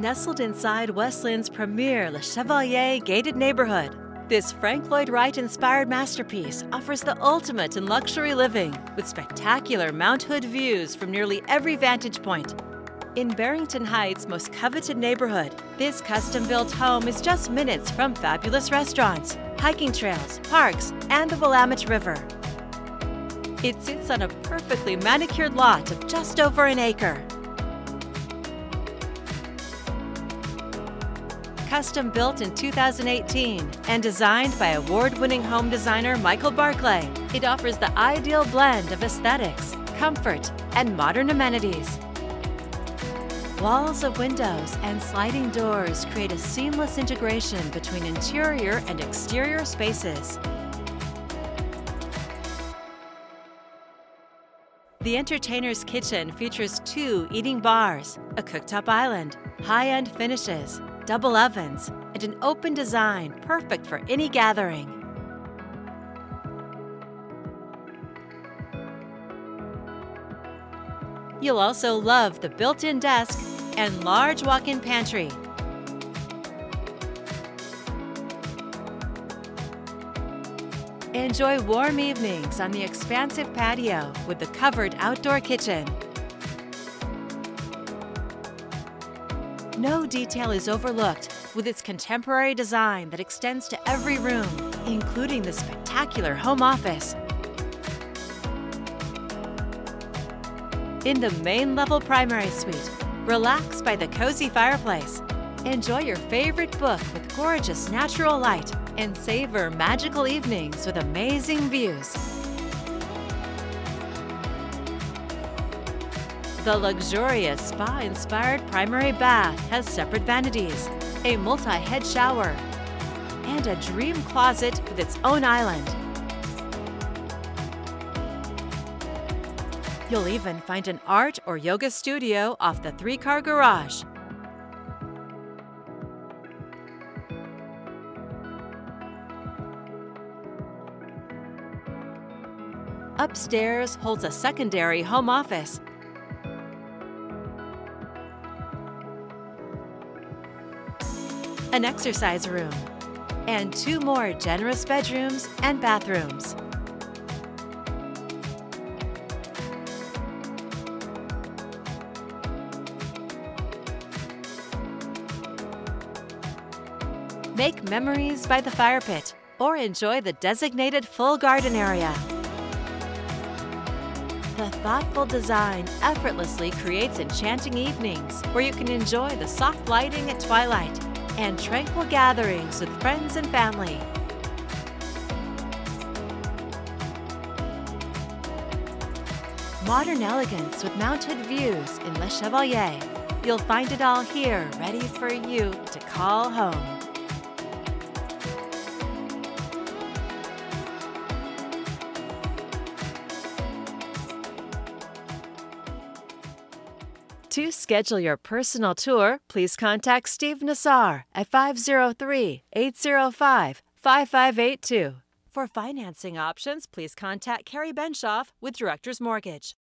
Nestled inside West Linn's premier Le Chevalier gated neighborhood, this Frank Lloyd Wright inspired masterpiece offers the ultimate in luxury living with spectacular Mount Hood views from nearly every vantage point. In Barrington Heights' most coveted neighborhood, this custom built home is just minutes from fabulous restaurants, hiking trails, parks, and the Willamette River. It sits on a perfectly manicured lot of just over an acre. Custom built in 2018 and designed by award winning home designer Michael Barclay, it offers the ideal blend of aesthetics, comfort, and modern amenities. Walls of windows and sliding doors create a seamless integration between interior and exterior spaces. The entertainer's kitchen features two eating bars, a cooktop island, high-end finishes, double ovens, and an open design perfect for any gathering. You'll also love the built-in desk and large walk-in pantry. Enjoy warm evenings on the expansive patio with the covered outdoor kitchen. No detail is overlooked with its contemporary design that extends to every room, including the spectacular home office. In the main level primary suite, relax by the cozy fireplace. Enjoy your favorite book with gorgeous natural light and savor magical evenings with amazing views. The luxurious spa-inspired primary bath has separate vanities, a multi-head shower, and a dream closet with its own island. You'll even find an art or yoga studio off the three-car garage. Upstairs holds a secondary home office an exercise room, and two more generous bedrooms and bathrooms. Make memories by the fire pit or enjoy the designated full garden area. The thoughtful design effortlessly creates enchanting evenings where you can enjoy the soft lighting at twilight and tranquil gatherings with friends and family. Modern elegance with Mount Hood views in Le Chevalier. You'll find it all here ready for you to call home. To schedule your personal tour, please contact Steve Nassar at 503 805 5582. For financing options, please contact Carrie Benshoff with Director's Mortgage.